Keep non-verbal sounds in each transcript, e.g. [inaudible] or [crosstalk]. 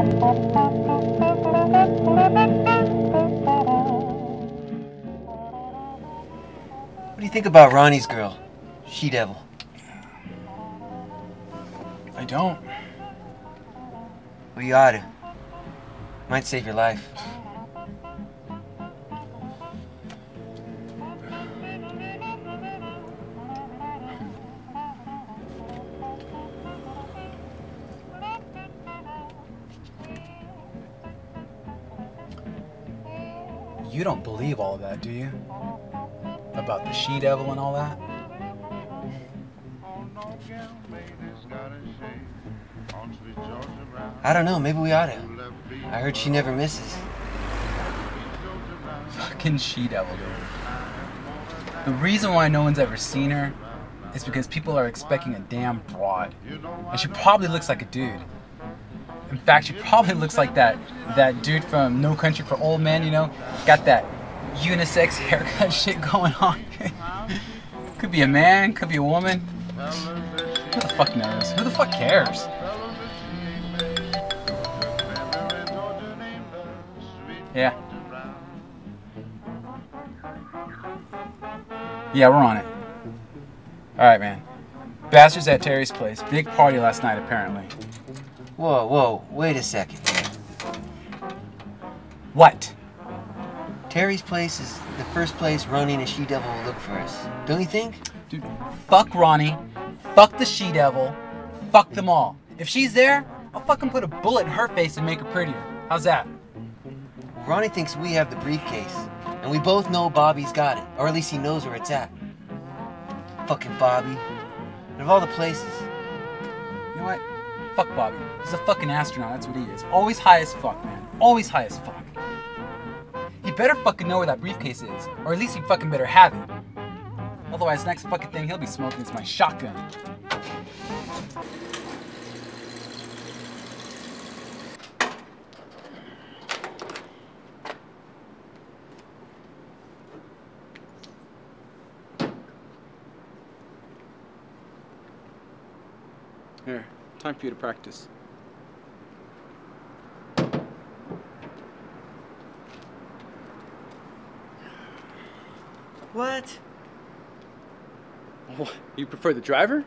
What do you think about Ronnie's girl, She Devil? I don't. Well, you ought to. Might save your life. You don't believe all of that, do you? About the she devil and all that? I don't know, maybe we ought to. I heard she never misses. Fucking she devil, dude. The reason why no one's ever seen her is because people are expecting a damn broad. And she probably looks like a dude. In fact, she probably looks like that that dude from No Country for Old Men, you know? Got that unisex [laughs] haircut shit going on. [laughs] could be a man, could be a woman. Who the fuck knows? Who the fuck cares? Yeah. Yeah, we're on it. Alright, man. Bastards at Terry's place. Big party last night, apparently. Whoa, whoa, wait a second. What? Terry's place is the first place Ronnie and the She Devil will look for us. Don't you think? Dude, fuck Ronnie. Fuck the she devil. Fuck them all. If she's there, I'll fucking put a bullet in her face and make her prettier. How's that? Ronnie thinks we have the briefcase, and we both know Bobby's got it, or at least he knows where it's at. Fucking Bobby. And of all the places. You know what? Fuck Bobby. He's a fucking astronaut, that's what he is. Always high as fuck, man. Always high as fuck. He better fucking know where that briefcase is, or at least he fucking better have it. Otherwise, next fucking thing he'll be smoking is my shotgun. Here, time for you to practice. What? Oh, you prefer the driver?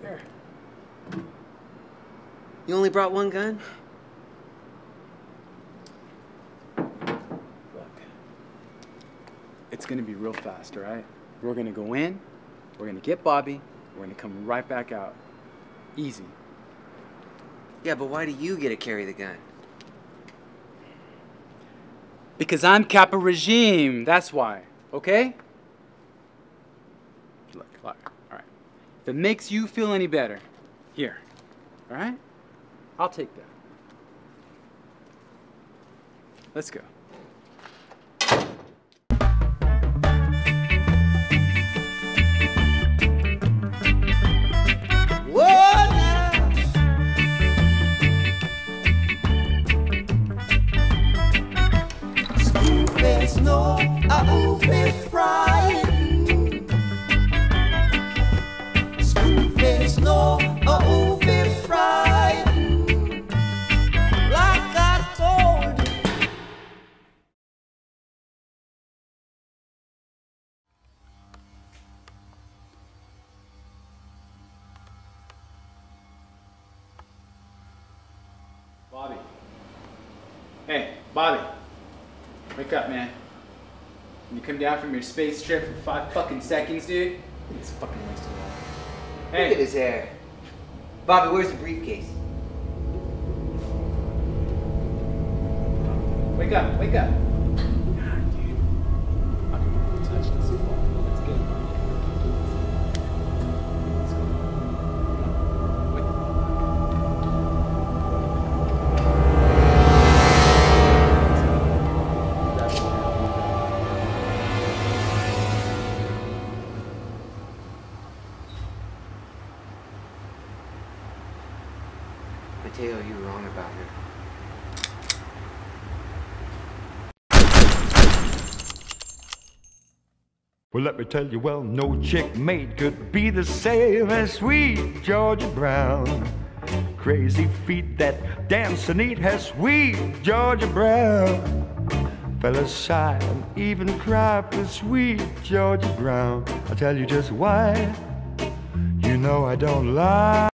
There. You only brought one gun? Look. It's gonna be real fast, alright? We're gonna go in, we're gonna get Bobby, we're gonna come right back out. Easy. Yeah, but why do you get to carry the gun? Because I'm Kappa Regime, that's why, okay? Look, look, alright. If it makes you feel any better, here, alright? I'll take that. Let's go. Face no, I will be frightened. School face no, I will be frightened. Like I told you. Bobby. Hey, Bobby. Wake up, man. Can you come down from your space trip for five fucking seconds, dude? It's fucking waste of time. Look at his hair. Bobby, where's the briefcase? wake up, wake up. Mateo, you were wrong about her. Well, let me tell you, well, no chick mate could be the same as sweet Georgia Brown. crazy feet that dance and eat has sweet Georgia Brown. Fellas sigh and even cry for sweet Georgia Brown. I'll tell you just why. You know I don't lie.